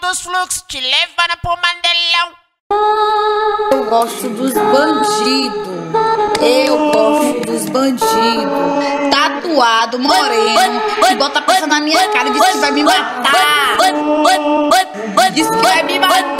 dos fluxos, te levando pro mandelão. Eu gosto dos bandidos. Eu gosto dos bandidos. Tatuado, moreno. Que bota coisa na minha cara e diz que vai me matar. Diz que vai me matar.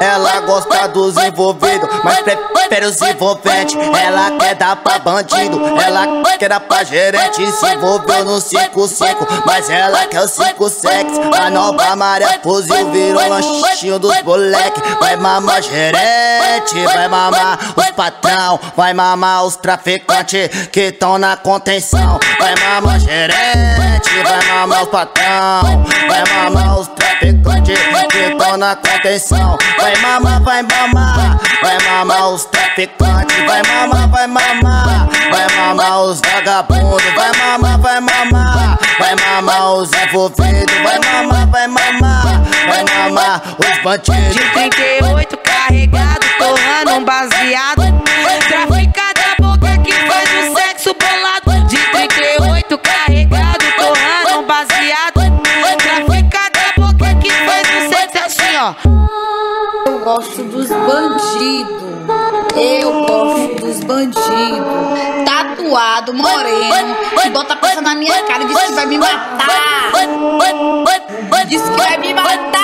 Ela gosta dos envolvidos, mas prefere os envolventes. Ela quer dar pra bandido, ela quer dar pra gerente. Se envolveu no 5-5, mas ela quer o 5-7. A nova maré fuzil virou lanchinho dos moleque. Vai mamar gerente, vai mamar os patrão, vai mamar os traficantes que tão na contenção. Vai mamar gerente, vai mamar os patrão, vai mamar os traficantes que tão na contenção. Vai mamar, vai mamar, vai mamar os traficantes, vai mamar, vai mamar, vai mamar os vagabundos, vai mamar, vai mamar, vai mamar os envolvidos, vai mamar, vai mamar, vai mamar os bandidos. De 38 carregado, torrando um baseado. Gosto dos bandidos. Eu gosto dos bandidos. Tatuado, moreno. Que bota coisa na minha cara e diz que vai me matar. Diz que vai me matar.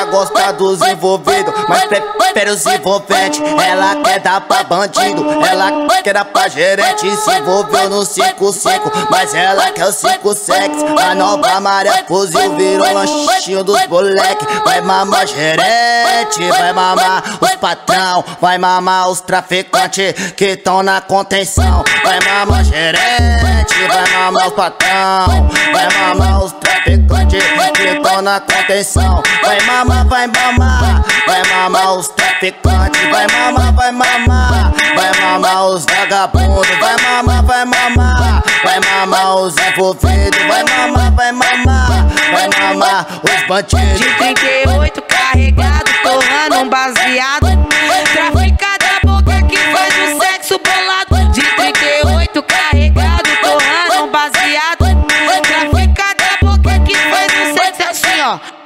Ela gosta dos envolvidos, mas prefere os envolventes. Ela quer dar pra bandido, ela quer dar pra gerente. Se envolveu no 5-5, mas ela quer o 5-7. A nova maré fuzil virou lanchinho dos moleque. Vai mamar gerente, vai mamar os patrão, vai mamar os traficantes que tão na contenção. Vai mamar gerente, vai mamar os patrão, vai mamar os traficantes que tão na contenção vai mamar, vai mamar, vai mamar os traficantes, vai mamar, vai mamar, vai mamar os vagabundos, vai mamar, vai mamar, vai mamar os envolvidos, vai mamar, vai mamar, vai mamar os bandidos. De 38 carregado, torrando um baseado, traficada boca que faz o sexo bolado. De 38 carregado, torrando um baseado, traficada boca que faz o sexo assim ó.